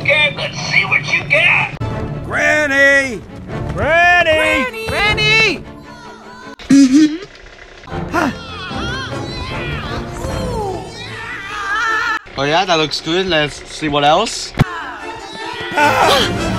Okay, let's see what you got. Granny! Granny! Granny! Mm-hmm. Oh yeah, that looks good. Let's see what else. Ah.